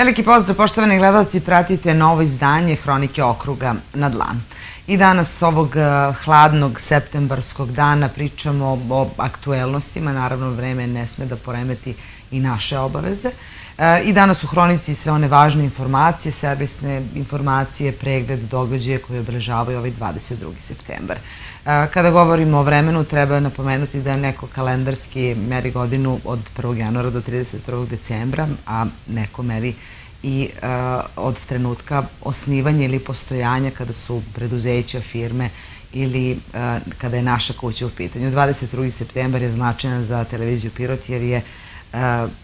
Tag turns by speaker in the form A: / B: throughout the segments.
A: Veliki pozdrav, poštovani gledalci, pratite novo izdanje Hronike okruga na dlan. I danas ovog eh, hladnog septembarskog dana pričamo o aktuelnostima, naravno vreme ne sme da poremeti i naše obaveze. Eh, I danas u Hronici sve one važne informacije, servisne informacije, pregled događaje koje obeležavaju ovaj 22. septembar. Kada govorimo o vremenu, treba napomenuti da neko kalendarski meri godinu od 1. januara do 31. decembra, a neko meri i od trenutka osnivanja ili postojanja kada su preduzeća, firme ili kada je naša kuća u pitanju. 22. septembar je značajan za televiziju Pirot jer je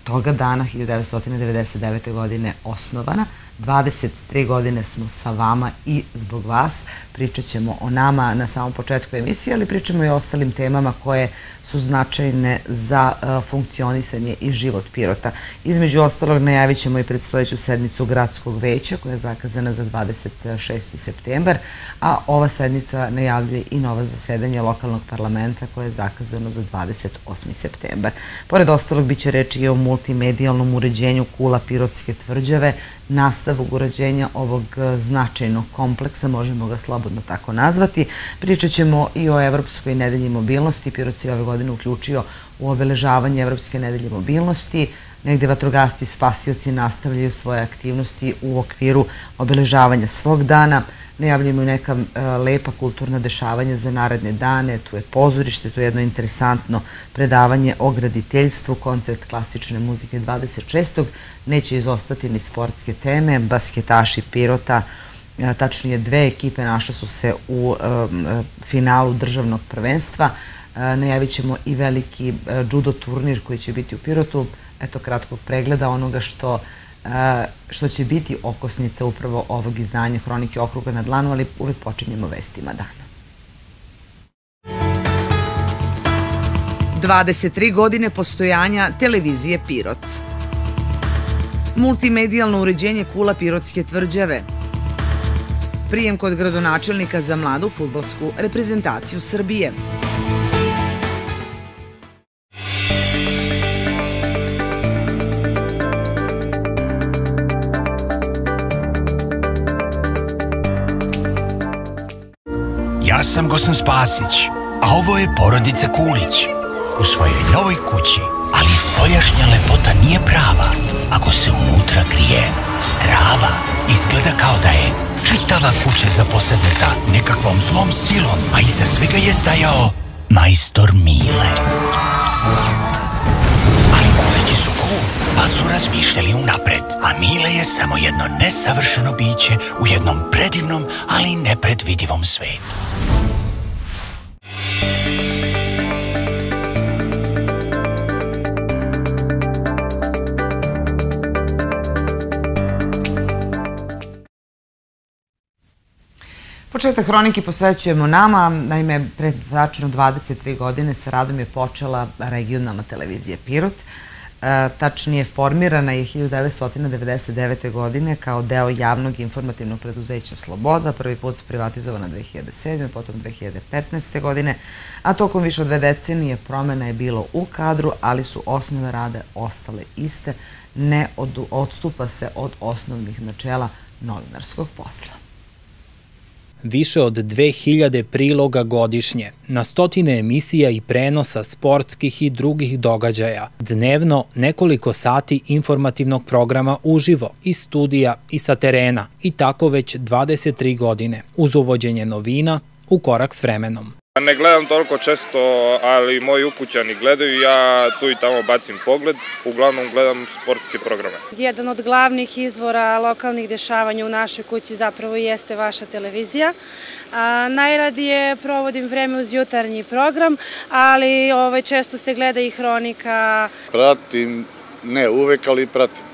A: toga dana 1999. godine osnovana. 23 godine smo sa vama i zbog vas. Pričat ćemo o nama na samom početku emisije, ali pričamo i o ostalim temama koje su značajne za e, funkcionisanje i život Pirota. Između ostalog najavit ćemo i predstojeću sednicu Gradskog veća koja je zakazana za 26. septembar, a ova sednica najavljuje i nova zasedanje lokalnog parlamenta koje je zakazano za 28. septembar. Pored ostalog biće reći i o multimedijalnom uređenju kula Pirotske tvrđave, nastavog urađenja ovog e, značajnog kompleksa, možemo ga slobodno tako nazvati. Pričat ćemo i o Evropskoj nedelji mobilnosti. Pirot se ove godine uključio u obeležavanje Evropske nedelje mobilnosti, negde vatrogasci spasioci nastavljaju svoje aktivnosti u okviru obeležavanja svog dana. Najavljujemo i neka e, lepa kulturna dešavanja za naredne dane. Tu je pozorište, tu je jedno interesantno predavanje o graditeljstvu, koncert klasične muzike 26. Neće izostati ni sportske teme, basketaši Pirota, e, tačnije dve ekipe naše su se u e, finalu državnog prvenstva. Najavit ćemo i veliki judo turnir koji će biti u Pirotu. Eto kratkog pregleda onoga što što će biti okosnica upravo ovog izdanja Hronike okruga na dlanu, ali uvek počinjemo vestima dana. 23 godine postojanja televizije Pirot. Multimedijalno uređenje kula Pirotske tvrđave. Prijem kod gradonačelnika za mladu futbolsku reprezentaciju Srbije.
B: Ja sam Gosan Spasić, a ovo je porodica Kulić. U svojoj novoj kući, ali spoljašnja lepota nije prava ako se unutra krije strava. Izgleda kao da je čitava kuća zaposedneta nekakvom zlom silom, a iza svega je stajao majstor Mile. Ali Kulići su cool, pa su razmišljali unapred, a Mile je samo jedno nesavršeno biće u jednom predivnom, ali nepredvidivom svetu.
A: Početak hronike posvećujemo nama. Naime, pred tačno 23 godine sa radom je počela regionalna televizija Pirot. E, tačnije, formirana je 1999. godine kao deo javnog informativnog preduzeća Sloboda, prvi put privatizovana 2007. potom 2015. godine, a tokom više od dve decenije promena je bilo u kadru, ali su osnove rade ostale iste, ne odstupa se od osnovnih načela novinarskog posla
C: više od 2000 priloga godišnje, na stotine emisija i prenosa sportskih i drugih događaja, dnevno nekoliko sati informativnog programa uživo, iz studija i sa terena i tako već 23 godine, uz uvođenje novina u korak s vremenom.
D: Ne gledam toliko često, ali moji upućani gledaju, ja tu i tamo bacim pogled, uglavnom gledam sportske programe.
E: Jedan od glavnih izvora lokalnih dešavanja u našoj kući zapravo jeste vaša televizija. A, najradije provodim vreme uz jutarnji program, ali ovaj, često se gleda i hronika.
F: Pratim, ne uvek, ali pratim.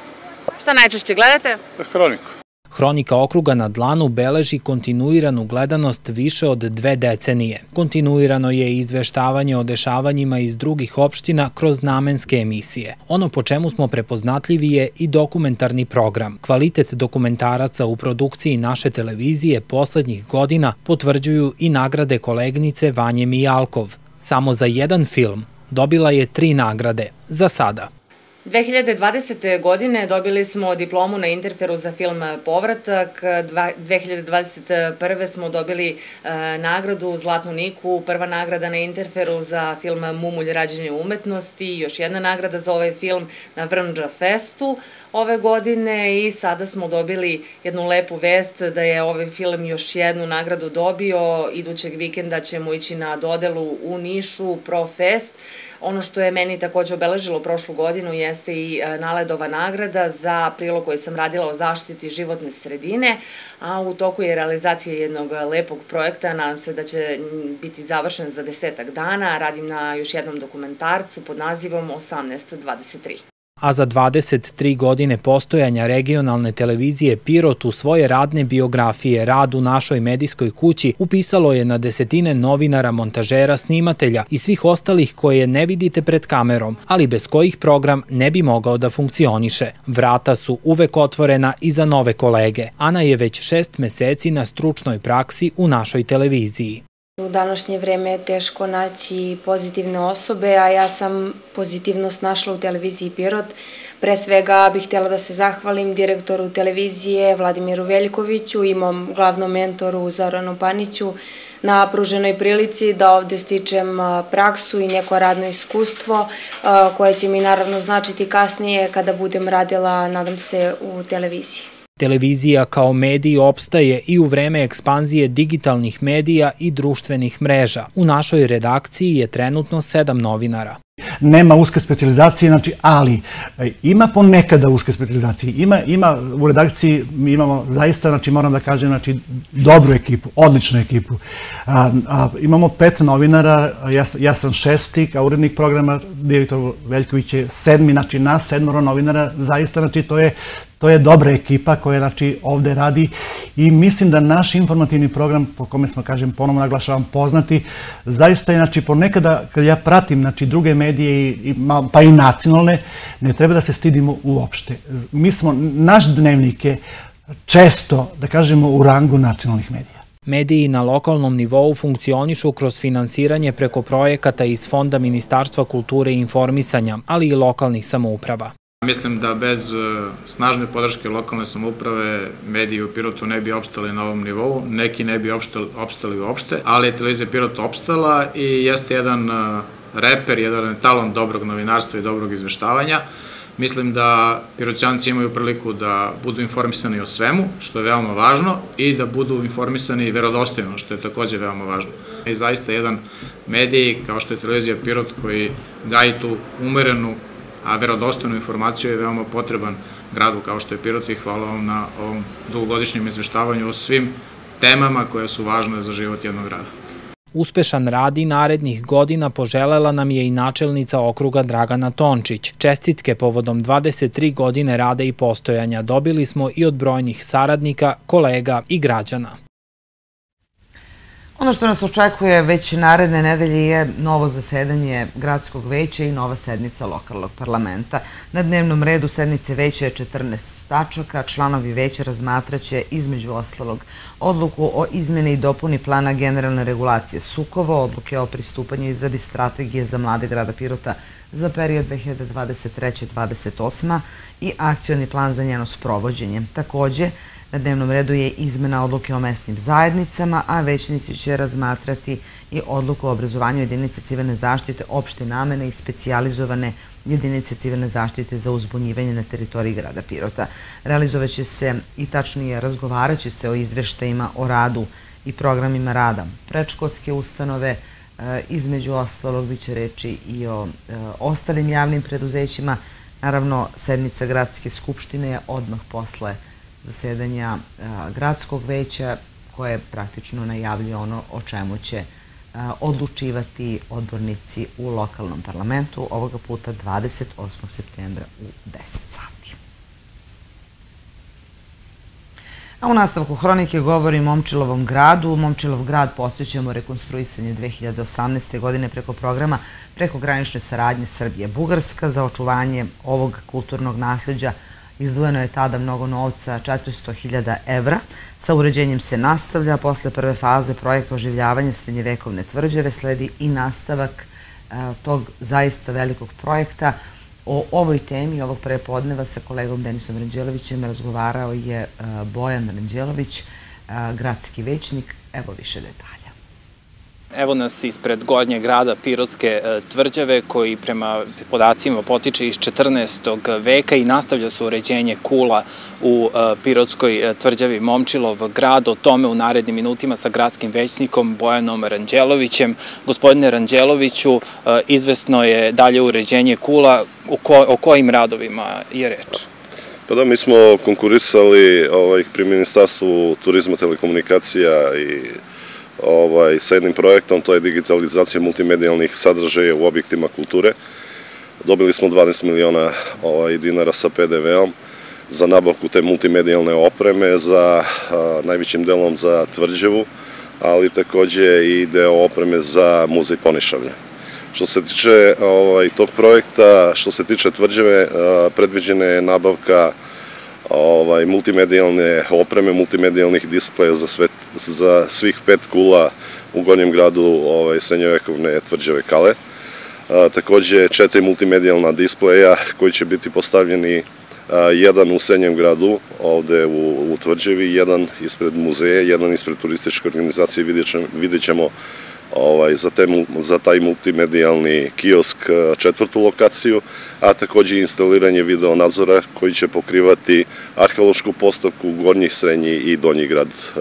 G: Šta najčešće gledate?
F: Hroniku.
C: Hronika okruga na dlanu beleži kontinuiranu gledanost više od dve decenije. Kontinuirano je izveštavanje o dešavanjima iz drugih opština kroz namenske emisije. Ono po čemu smo prepoznatljivi je i dokumentarni program. Kvalitet dokumentaraca u produkciji naše televizije poslednjih godina potvrđuju i nagrade kolegnice Vanje Mijalkov. Samo za jedan film dobila je tri nagrade, za sada.
G: 2020. godine dobili smo diplomu na Interferu za film Povratak. 2021. smo dobili e, nagradu Zlatnu Niku, prva nagrada na Interferu za film Mumulj rađenje umetnosti, još jedna nagrada za ovaj film na Vrnđa Festu ove godine i sada smo dobili jednu lepu vest da je ovaj film još jednu nagradu dobio. Idućeg vikenda ćemo ići na dodelu u Nišu, Pro Fest. Ono što je meni takođe obeležilo prošlu godinu jeste i e, naledova nagrada za prilog koji sam radila o zaštiti životne sredine, a u toku je realizacija jednog lepog projekta, nadam se da će biti završen za desetak dana, radim na još jednom dokumentarcu pod nazivom 1823
C: a za 23 godine postojanja regionalne televizije Pirot u svoje radne biografije rad u našoj medijskoj kući upisalo je na desetine novinara, montažera, snimatelja i svih ostalih koje ne vidite pred kamerom, ali bez kojih program ne bi mogao da funkcioniše. Vrata su uvek otvorena i za nove kolege. Ana je već šest meseci na stručnoj praksi u našoj televiziji.
H: U današnje vreme je teško naći pozitivne osobe, a ja sam pozitivnost našla u televiziji Pirot. Pre svega bih htjela da se zahvalim direktoru televizije Vladimiru Veljkoviću i mom glavnom mentoru Zoranu Paniću na pruženoj prilici da ovde stičem praksu i neko radno iskustvo koje će mi naravno značiti kasnije kada budem radila, nadam se, u televiziji.
C: Televizija kao medij opstaje i u vreme ekspanzije digitalnih medija i društvenih mreža. U našoj redakciji je trenutno sedam novinara.
I: Nema uske specializacije, znači, ali e, ima ponekada uske specializacije. Ima, ima u redakciji, mi imamo zaista, znači, moram da kažem, znači, dobru ekipu, odličnu ekipu. A, a, imamo pet novinara, ja, ja sam šesti kao urednik programa, direktor Veljković je sedmi, znači, nas sedmoro novinara, zaista, znači, to je, To je dobra ekipa koja znači, ovde radi i mislim da naš informativni program, po kome smo, kažem, ponovno naglašavam, poznati, zaista je, znači, ponekada kad ja pratim znači, druge medije, i, pa i nacionalne, ne treba da se stidimo uopšte. Mi smo, naš dnevnik je često, da kažemo, u rangu nacionalnih medija.
C: Mediji na lokalnom nivou funkcionišu kroz finansiranje preko projekata iz Fonda Ministarstva kulture i informisanja, ali i lokalnih samouprava.
J: Mislim da bez e, snažne podrške lokalne samouprave mediji u Pirotu ne bi opstali na ovom nivou, neki ne bi opstali, uopšte, ali je televizija Pirot opstala i jeste jedan e, reper, jedan talon dobrog novinarstva i dobrog izveštavanja. Mislim da Pirocijanci imaju priliku da budu informisani o svemu, što je veoma važno, i da budu informisani verodostojno, što je takođe veoma važno. I zaista jedan medij kao što je televizija Pirot koji gaji tu umerenu a verodostojnu informaciju je veoma potreban gradu kao što je Pirot i hvala vam na ovom dugogodišnjem izveštavanju o svim temama koje su važne za život jednog grada.
C: Uspešan rad i narednih godina poželela nam je i načelnica okruga Dragana Tončić. Čestitke povodom 23 godine rada i postojanja dobili smo i od brojnih saradnika, kolega i građana.
A: Ono što nas očekuje već naredne nedelje je novo zasedanje gradskog veća i nova sednica lokalnog parlamenta. Na dnevnom redu sednice veća je 14 tačaka. Članovi veća razmatraće između ostalog odluku o izmene i dopuni plana generalne regulacije Sukovo, odluke o pristupanju izradi strategije za mlade grada Pirota za period 2023-2028 i akcioni plan za njeno sprovođenje. Takođe, Na dnevnom redu je izmena odluke o mesnim zajednicama, a većnici će razmatrati i odluku o obrazovanju jedinice civilne zaštite opšte namene i specijalizovane jedinice civilne zaštite za uzbunjivanje na teritoriji grada Pirota. Realizovaće se i tačnije razgovaraće se o izveštajima o radu i programima rada prečkolske ustanove, e, između ostalog biće reči i o e, ostalim javnim preduzećima. Naravno, sednica gradske skupštine je odmah posle zasedanja gradskog veća koje praktično najavljuje ono o čemu će odlučivati odbornici u lokalnom parlamentu, ovoga puta 28. septembra u 10 sati. A u nastavku hronike govori o Momčilovom gradu. Momčilov grad postojećemo rekonstruisanje 2018. godine preko programa preko granične saradnje Srbije-Bugarska za očuvanje ovog kulturnog nasljeđa Izdvojeno je tada mnogo novca, 400.000 evra. Sa uređenjem se nastavlja. Posle prve faze projekta oživljavanja srednjevekovne tvrđave sledi i nastavak e, tog zaista velikog projekta O ovoj temi ovog prepodneva sa kolegom Denisom Ranđelovićem razgovarao je Bojan Ranđelović, gradski većnik. Evo više detalja.
C: Evo nas ispred gornje grada Pirotske e, tvrđave koji prema podacima potiče iz 14. veka i nastavlja su uređenje kula u e, Pirotskoj e, tvrđavi Momčilov grad. O tome u narednim minutima sa gradskim većnikom Bojanom Ranđelovićem. Gospodine Ranđeloviću, izvesno je dalje uređenje kula. O kojim radovima je reč?
K: Pa da, mi smo konkurisali ovaj, pri Ministarstvu turizma, telekomunikacija i ovaj, sa jednim projektom, to je digitalizacija multimedijalnih sadržaja u objektima kulture. Dobili smo 20 miliona ovaj, dinara sa PDV-om za nabavku te multimedijalne opreme, za najvećim delom za tvrđevu, ali takođe i deo opreme za muzej Ponišavlja. Što se tiče ovaj, tog projekta, što se tiče tvrđave, predviđena je nabavka ovaj, multimedijalne opreme, multimedijalnih displeja za, sve, za svih pet kula u gornjem gradu ovaj, srednjovekovne tvrđave Kale. A, takođe četiri multimedijalna displeja koji će biti postavljeni a, jedan u srednjem gradu ovde u, u tvrđevi, jedan ispred muzeja, jedan ispred turističke organizacije, vidjet ćemo, vidjet ćemo ovaj, za, te, za taj multimedijalni kiosk e, četvrtu lokaciju, a takođe instaliranje video nadzora koji će pokrivati arheološku postavku Gornji, Srednji i Donji grad e,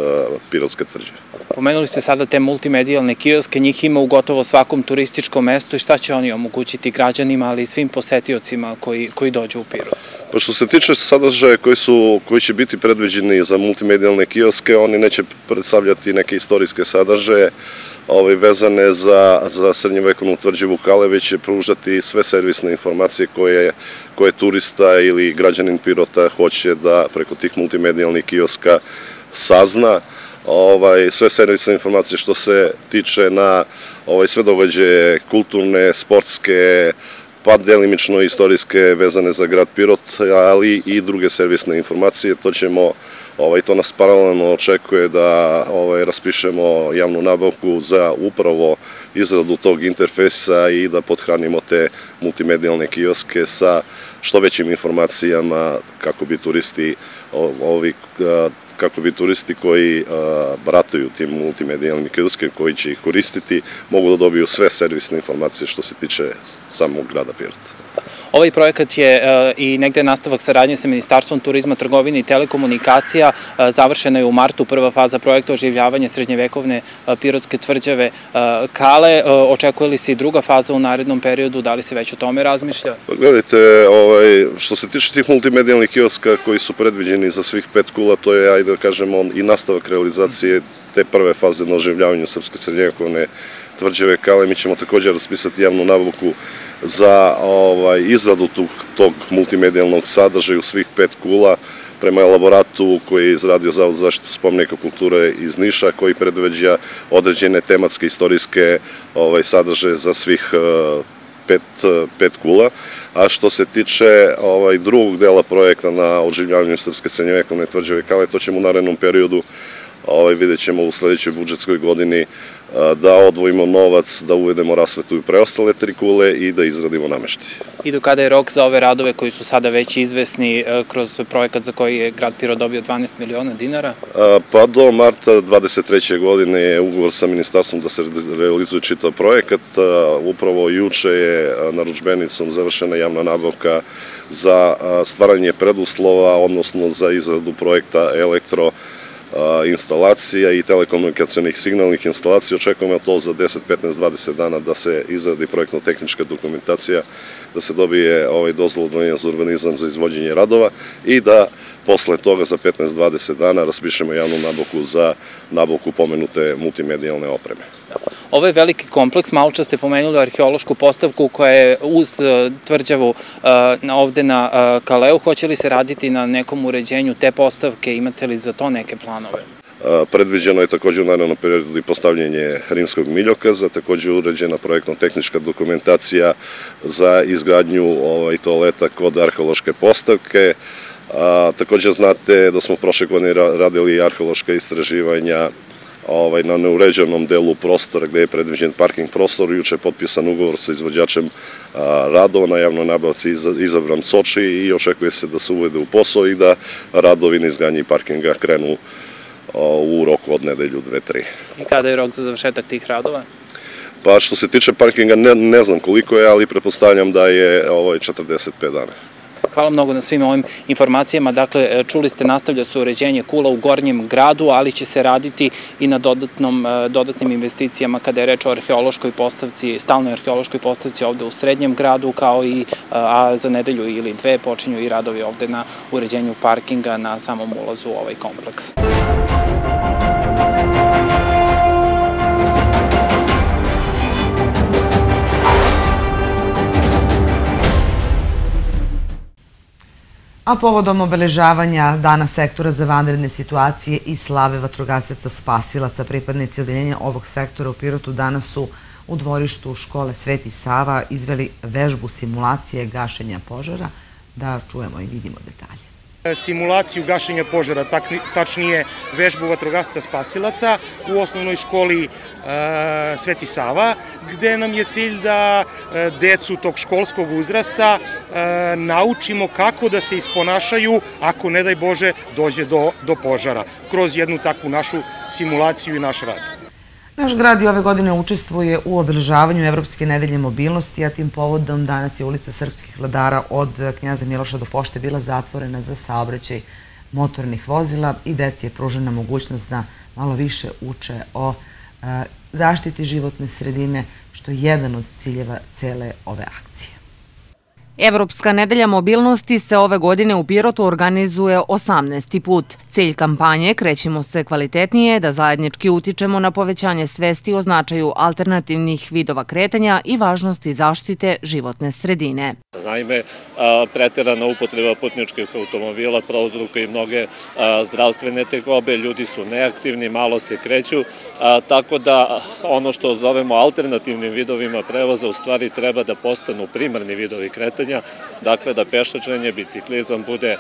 K: Pirotske tvrđe.
C: Pomenuli ste sada te multimedijalne kioske, njih ima u gotovo svakom turističkom mestu i šta će oni omogućiti građanima, ali i svim posetiocima koji, koji dođu u Pirot?
K: Pa što se tiče sadržaja koji, su, koji će biti predviđeni za multimedijalne kioske, oni neće predstavljati neke istorijske sadržaje, ovaj, vezane za, za srednjevekovnu tvrđevu Kalević pružati sve servisne informacije koje, koje turista ili građanin Pirota hoće da preko tih multimedijalnih kioska sazna. Ovaj, sve servisne informacije što se tiče na ovaj, sve događaje kulturne, sportske, pa delimično istorijske vezane za grad Pirot, ali i druge servisne informacije. To ćemo Ovaj, to nas paralelno očekuje da ovaj, raspišemo javnu nabavku za upravo izradu tog interfejsa i da podhranimo te multimedijalne kioske sa što većim informacijama kako bi turisti ovi kako bi turisti koji bratuju tim multimedijalnim kioske koji će ih koristiti mogu da dobiju sve servisne informacije što se tiče samog grada Pirota.
C: Ovaj projekat je e, i negde nastavak saradnje sa Ministarstvom turizma, trgovine i telekomunikacija. E, završena je u martu prva faza projekta oživljavanja srednjevekovne e, pirotske tvrđave Kale. Očekuje li se i druga faza u narednom periodu? Da li se već o tome razmišlja?
K: Pa gledajte, ovaj, što se tiče tih multimedijalnih kioska koji su predviđeni za svih pet kula, to je, ajde da kažemo, i nastavak realizacije te prve faze na oživljavanju srpske srednjevekovne tvrđave Kale. Mi ćemo takođe raspisati javnu nabavku za ovaj, izradu tog, tog multimedijalnog sadržaja u svih pet kula prema elaboratu koji je izradio Zavod za zaštitu spomenika kulture iz Niša, koji predveđa određene tematske, istorijske ovaj, sadržaje za svih uh, pet, pet kula. A što se tiče ovaj, drugog dela projekta na oživljavanju Srpske srednjevekovne tvrđave Kale, to ćemo u narednom periodu ovaj, vidjet ćemo u sledećoj budžetskoj godini da odvojimo novac, da uvedemo rasvetu i preostale trikule i da izradimo nameštaj.
C: I do kada je rok za ove radove koji su sada već izvesni e, kroz projekat za koji je grad Piro dobio 12 miliona dinara?
K: Pa do marta 23. godine je ugovor sa ministarstvom da se realizuje čitav projekat. Upravo juče je naručbenicom završena javna nabavka za stvaranje preduslova, odnosno za izradu projekta elektro instalacija i telekomunikacijonih signalnih instalacija. Očekujemo to za 10, 15, 20 dana da se izradi projektno-tehnička dokumentacija, da se dobije ovaj za urbanizam za izvođenje radova i da posle toga za 15-20 dana raspišemo javnu nabavku za nabavku pomenute multimedijalne opreme.
C: Ovo je veliki kompleks, malo čas ste pomenuli arheološku postavku koja je uz e, tvrđavu e, ovde na e, Kaleu. Hoće li se raditi na nekom uređenju te postavke? Imate li za to neke planove?
K: Predviđeno je takođe u naravnom periodu i postavljanje rimskog miljokaza, takođe uređena projektno-tehnička dokumentacija za izgradnju ovaj, toaleta kod arheološke postavke. A, takođe znate da smo prošle godine radili arheološka istraživanja ovaj, na neuređenom delu prostora gde je predviđen parking prostor. Juče je potpisan ugovor sa izvođačem radova na javnoj nabavci izabran Soči i očekuje se da se uvede u posao i da radovi na izgradnji parkinga krenu u roku od nedelju, dve, tri.
C: I kada je rok za završetak tih radova?
K: Pa što se tiče parkinga ne, ne znam koliko je, ali prepostavljam da je ovaj, 45 dana.
C: Hvala mnogo na svim ovim informacijama. Dakle, e, čuli ste, nastavlja se uređenje kula u gornjem gradu, ali će se raditi i na dodatnom, e, dodatnim investicijama kada je reč o arheološkoj postavci, stalnoj arheološkoj postavci ovde u srednjem gradu, kao i e, a za nedelju ili dve počinju i radovi ovde na uređenju parkinga na samom ulazu u ovaj kompleks.
A: A povodom obeležavanja Dana sektora za vanredne situacije i slave vatrogasaca spasilaca, pripadnici odeljenja ovog sektora u Pirotu danas su u dvorištu škole Sveti Sava izveli vežbu simulacije gašenja požara. Da čujemo i vidimo detalje
L: simulaciju gašenja požara, tačnije vežbu vatrogasca spasilaca u osnovnoj školi e, Sveti Sava, gde nam je cilj da e, decu tog školskog uzrasta e, naučimo kako da se isponašaju ako, ne daj Bože, dođe do, do požara, kroz jednu takvu našu simulaciju i naš rad.
A: Naš grad i ove godine učestvuje u obeležavanju Evropske nedelje mobilnosti, a tim povodom danas je ulica Srpskih vladara od Knjaza Miloša do Pošte bila zatvorena za saobraćaj motornih vozila i deci je pružena mogućnost da malo više uče o e, zaštiti životne sredine, što je jedan od ciljeva cele ove akcije.
G: Evropska nedelja mobilnosti se ove godine u Pirotu organizuje 18. put. Cilj kampanje Krećimo se kvalitetnije da zajednički utičemo na povećanje svesti o značaju alternativnih vidova kretanja i važnosti zaštite životne sredine.
M: Naime, preterana upotreba putničkih automobila prouzruka i mnoge zdravstvene tegobe, ljudi su neaktivni, malo se kreću, tako da ono što zovemo alternativnim vidovima prevoza u stvari treba da postanu primarni vidovi kretanja, dakle da pešačenje, biciklizam bude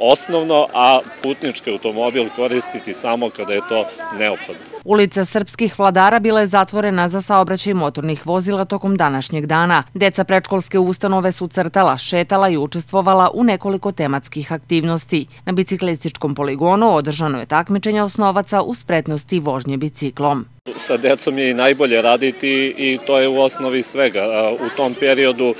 M: osnovno, a putnički automobil koristiti samo kada je to neophodno.
G: Ulica srpskih vladara bila je zatvorena za saobraćaj motornih vozila tokom današnjeg dana. Deca prečkolske ustanove su crtala, šetala i učestvovala u nekoliko tematskih aktivnosti. Na biciklističkom poligonu održano je takmičenje osnovaca u spretnosti vožnje biciklom.
M: Sa decom je i najbolje raditi i to je u osnovi svega. U tom periodu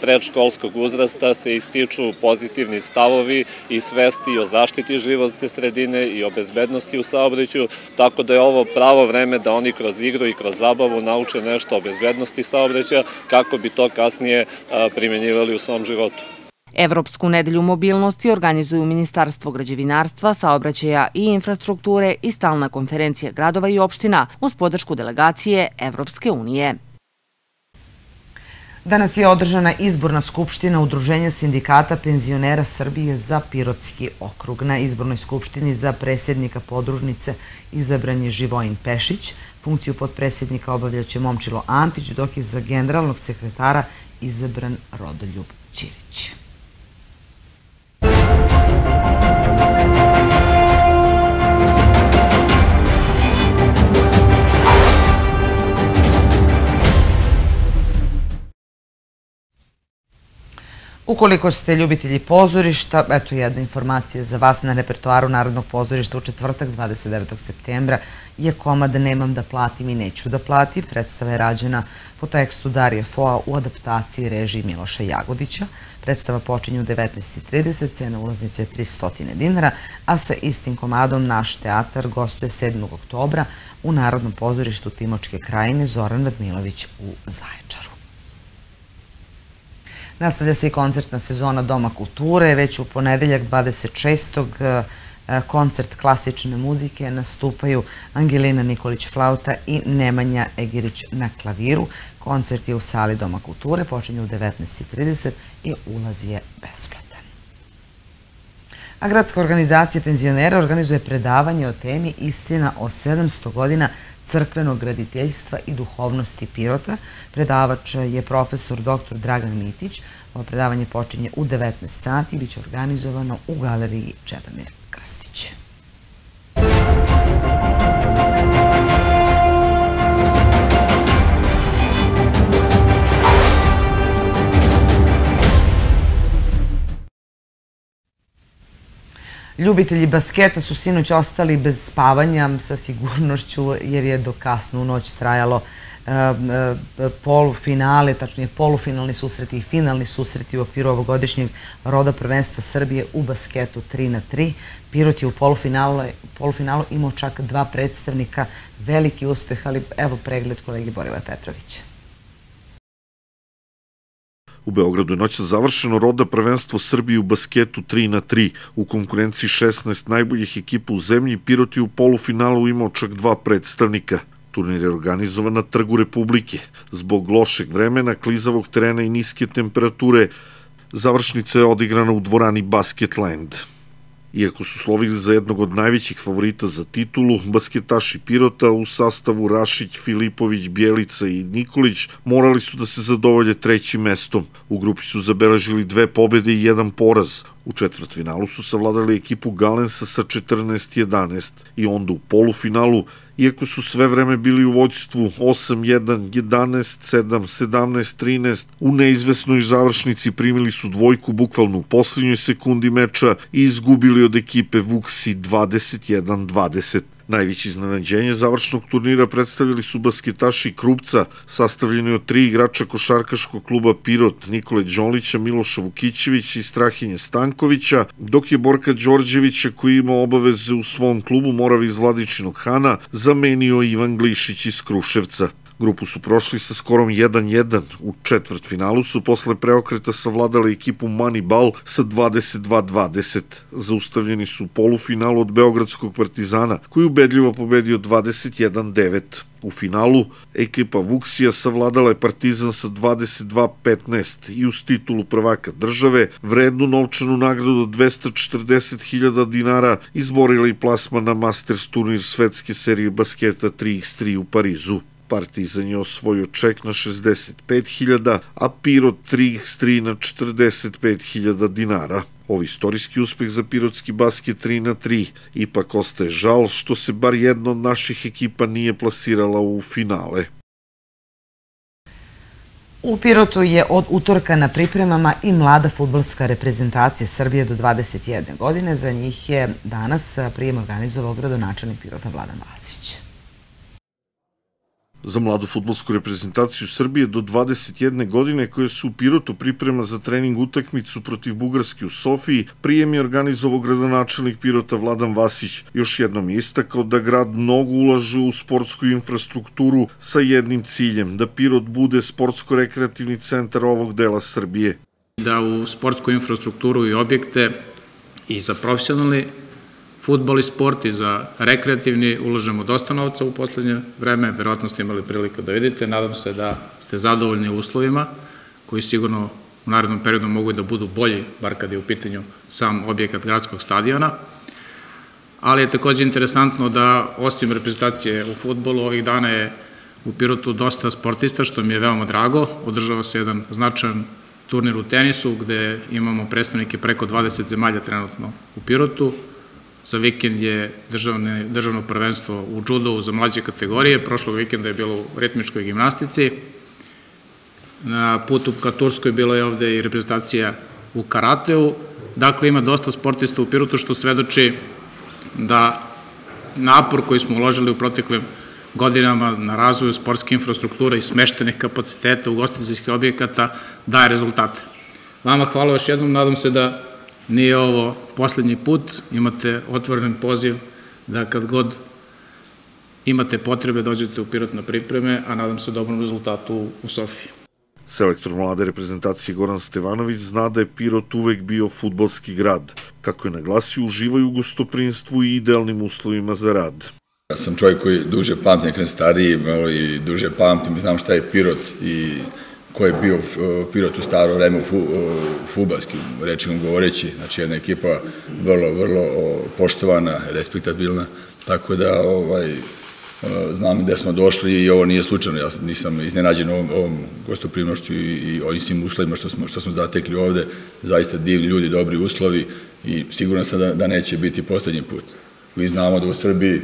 M: predškolskog uzrasta se ističu pozitivni stavovi i svesti o zaštiti životne sredine i o bezbednosti u saobraću, tako da je ovo pravo vreme da oni kroz igru i kroz zabavu nauče nešto o bezbednosti saobraćaja kako bi to kasnije primenjivali u svom životu.
G: Evropsku nedelju mobilnosti organizuju Ministarstvo građevinarstva, saobraćaja i infrastrukture i stalna konferencija gradova i opština uz podršku delegacije Evropske unije.
A: Danas je održana izborna skupština Udruženja sindikata penzionera Srbije za Pirotski okrug. Na izbornoj skupštini za presjednika podružnice izabran je Živojin Pešić, funkciju podpresjednika obavljaće Momčilo Antić, dok je za generalnog sekretara izabran Rodoljub Ćirić. Ukoliko ste ljubitelji pozorišta, eto jedna informacija za vas na repertoaru Narodnog pozorišta u četvrtak 29. septembra je komad Nemam da platim i neću da platim. Predstava je rađena po tekstu Darije Foa u adaptaciji režiji Miloša Jagodića. Predstava počinje u 19.30, cena ulaznice je 300 dinara, a sa istim komadom naš teatar gostuje 7. oktobra u Narodnom pozorištu Timočke krajine Zoran Radmilović u Zaječaru. Nastavlja se i koncertna sezona Doma kulture. Već u ponedeljak 26. E, koncert klasične muzike nastupaju Angelina Nikolić flauta i Nemanja Egirić na klaviru. Koncert je u sali Doma kulture, počinje u 19.30 i ulaz je besplatan. A gradska organizacija penzionera organizuje predavanje o temi Istina o 700 godina crkvenog graditeljstva i duhovnosti Pirota. Predavač je profesor dr. Dragan Mitić. Ovo predavanje počinje u 19 sati i biće organizovano u galeriji Čedomir Krstić. Ljubitelji basketa su sinoć ostali bez spavanja sa sigurnošću jer je do kasnu noć trajalo e, e, polufinale, tačnije polufinalni susreti i finalni susreti u okviru ovogodišnjeg roda prvenstva Srbije u basketu 3 na 3. Pirot je u polufinalu, polufinalu imao čak dva predstavnika, veliki uspeh, ali evo pregled kolegi Borivoje Petrovića.
N: U Beogradu je noća završeno roda prvenstvo Srbije u basketu 3 na 3. U konkurenciji 16 najboljih ekipa u zemlji Pirot je u polufinalu imao čak dva predstavnika. Turnir je organizovan na Trgu Republike. Zbog lošeg vremena, klizavog terena i niske temperature, završnica je odigrana u dvorani Basketland. Iako su slovili za jednog od najvećih favorita za titulu, basketaši Pirota u sastavu Rašić, Filipović, Bjelica i Nikolić morali su da se zadovolje trećim mestom. U grupi su zabeležili dve pobede i jedan poraz. U četvrtfinalu su savladali ekipu Galensa sa 14-11 i onda u polufinalu iako su sve vreme bili u vođstvu 8-1, 11, 7, 17, 13, u neizvesnoj završnici primili su dvojku bukvalno u poslednjoj sekundi meča i izgubili od ekipe Vuksi 21-20. Najveće iznenađenje završnog turnira predstavili su basketaši Krupca, sastavljeni od tri igrača košarkaškog kluba Pirot, Nikole Đonlića, Miloša Vukićevića i Strahinje Stankovića, dok je Borka Đorđevića, koji ima obaveze u svom klubu Moravi iz Vladičinog Hana, zamenio Ivan Glišić iz Kruševca. Grupu su prošli sa skorom 1-1. U četvrt finalu su posle preokreta savladali ekipu Moneyball sa 22-20. Zaustavljeni su u polufinalu od Beogradskog partizana, koji ubedljivo pobedio 21-9. U finalu ekipa Vuksija savladala je Partizan sa 22-15 i uz titulu prvaka države vrednu novčanu nagradu od 240.000 dinara izborila i plasma na Masters turnir svetske serije basketa 3x3 u Parizu. Partizan je osvojio ček na 65.000, a Pirot 3x3 na 45.000 dinara. Ovo istorijski uspeh za pirotski basket 3 na 3 ipak ostaje žal što se bar jedna od naših ekipa nije plasirala u finale.
A: U Pirotu je od utorka na pripremama i mlada futbolska reprezentacija Srbije do 21 godine. Za njih je danas prijem organizovao gradonačelnik Pirota Vladan Vasić.
N: Za mladu futbolsku reprezentaciju Srbije do 21 godine koja su u Pirotu priprema za trening utakmicu protiv Bugarske u Sofiji, prijem je organizovao gradonačelnik Pirota Vladan Vasić. Još jednom je istakao da grad mnogo ulaže u sportsku infrastrukturu sa jednim ciljem, da Pirot bude sportsko-rekreativni centar ovog dela Srbije.
J: Da u sportsku infrastrukturu i objekte i za profesionalni futbol i sport i za rekreativni ulažemo dosta novca u poslednje vreme, verovatno ste imali prilike da vidite, nadam se da ste zadovoljni uslovima koji sigurno u narednom periodu mogu da budu bolji, bar kad je u pitanju sam objekat gradskog stadiona, ali je takođe interesantno da osim reprezentacije u futbolu, ovih dana je u Pirotu dosta sportista, što mi je veoma drago, održava se jedan značajan turnir u tenisu, gde imamo predstavnike preko 20 zemalja trenutno u Pirotu, Za vikend je državne, državno prvenstvo u judu za mlađe kategorije, prošlog vikenda je bilo u ritmičkoj gimnastici. Na putu ka Turskoj bila je ovde i reprezentacija u karateu. Dakle, ima dosta sportista u Pirotu što svedoči da napor koji smo uložili u proteklim godinama na razvoju sportske infrastrukture i smeštenih kapaciteta ugostiteljskih objekata daje rezultate. Vama hvala još jednom, nadam se da Nije ovo poslednji put, imate otvoren poziv da kad god imate potrebe dođete u Pirot na pripreme, a nadam se dobrom rezultatu u Sofiji.
N: Selektor mlade reprezentacije Goran Stevanović zna da je Pirot uvek bio futbalski grad. Kako je naglasio, uživaju u gostoprinstvu i idealnim uslovima za rad.
O: Ja sam čovjek koji duže pamtim, nekada stariji, i duže pamtim, znam šta je Pirot i ko je bio uh, pilot u staro vreme u futbalskim rečima govoreći, znači jedna ekipa vrlo, vrlo poštovana, respektabilna, tako da ovaj, uh, znam gde smo došli i ovo nije slučajno, ja nisam iznenađen ovom, ovom gostoprimnošću i, i ovim svim uslovima što smo, što smo zatekli ovde, zaista divni ljudi, dobri uslovi i siguran sam da, da neće biti poslednji put. Mi znamo da u Srbiji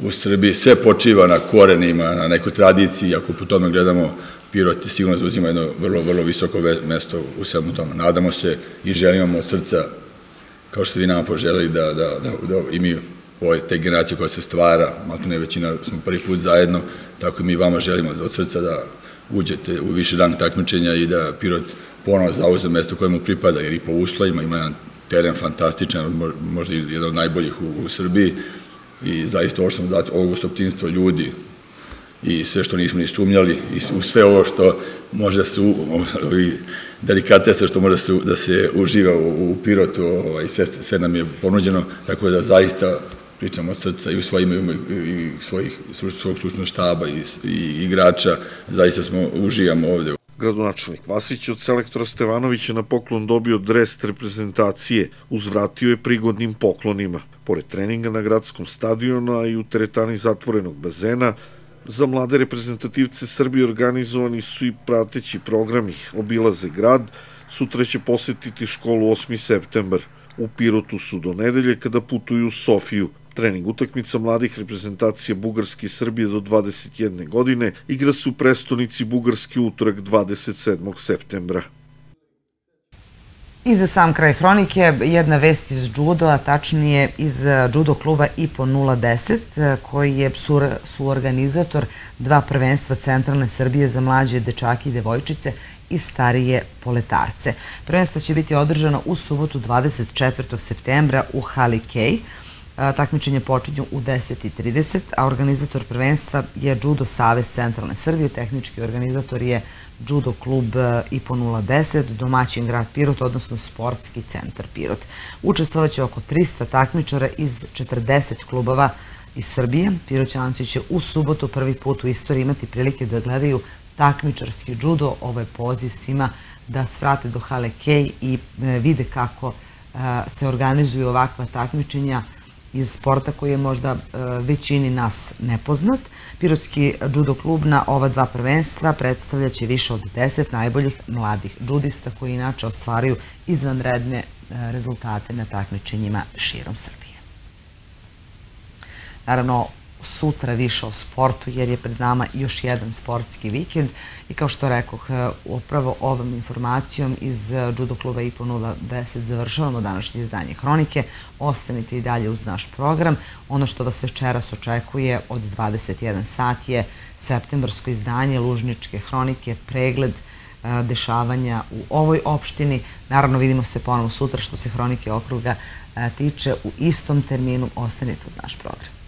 O: u Srbiji sve počiva na korenima, na nekoj tradiciji, ako po tome gledamo Pirot sigurno zauzima jedno vrlo, vrlo visoko mesto u svemu tome. Nadamo se i želimo od srca kao što vi nama poželili da, da, da, da i mi ove te generacije koja se stvara, malo ne većina smo prvi put zajedno, tako i mi vama želimo od srca da uđete u više rang takmičenja i da Pirot ponovo zauze mesto koje mu pripada, jer i po uslovima ima jedan teren fantastičan, možda jedan od najboljih u, u Srbiji i zaista ovo što smo dati, ovo gostoptinstvo ljudi i sve što nismo ni sumnjali i u sve ovo što može da se, ovi delikatese što može da se, da se uživa u, Pirotu, ovaj, sve, nam je ponuđeno, tako da zaista pričamo od srca i u svojim i svojih, svog slučnog štaba i, i igrača, zaista smo, uživamo ovde.
N: Gradonačelnik Vasić od selektora Stevanovića na poklon dobio dres reprezentacije, uzvratio je prigodnim poklonima. Pored treninga na gradskom stadionu, a i u teretani zatvorenog bazena, Za mlade reprezentativce Srbije organizovani su i prateći programi Obilaze grad, sutra će posetiti školu 8. septembar. U Pirotu su do nedelje kada putuju u Sofiju. Trening utakmica mladih reprezentacija Bugarske i Srbije do 21. godine igra se u prestonici Bugarski utorak 27. septembra.
A: I za sam kraj hronike, jedna vest iz judo, a tačnije iz judo kluba IPO 010, koji je suorganizator dva prvenstva Centralne Srbije za mlađe dečake i devojčice i starije poletarce. Prvenstva će biti održano u subotu 24. septembra u Hali Kej. Takmičenje počinju u 10.30, a organizator prvenstva je Judo Savez Centralne Srbije, tehnički organizator je judo klub e, IPO 010, domaćin grad Pirot, odnosno sportski centar Pirot. Učestvovaće oko 300 takmičara iz 40 klubova iz Srbije. Piroćanci će u subotu prvi put u istoriji imati prilike da gledaju takmičarski judo. Ovo je poziv svima da svrate do Hale Kej i e, vide kako e, se organizuju ovakva takmičenja iz sporta koji je možda e, većini nas nepoznat. Pirotski judo klub na ova dva prvenstva predstavljaće više od 10 najboljih mladih judista koji inače ostvaraju izvanredne e, rezultate na takmičenjima širom Srbije. Naravno, sutra više o sportu jer je pred nama još jedan sportski vikend i kao što rekoh, e, upravo ovom informacijom iz e, judo kluba IPO 010 završavamo današnje izdanje Hronike. Ostanite i dalje uz naš program. Ono što vas večeras očekuje od 21 sat je septembarsko izdanje Lužničke hronike, pregled e, dešavanja u ovoj opštini. Naravno, vidimo se ponovo sutra što se Hronike okruga tiče u istom terminu. Ostanite uz naš program.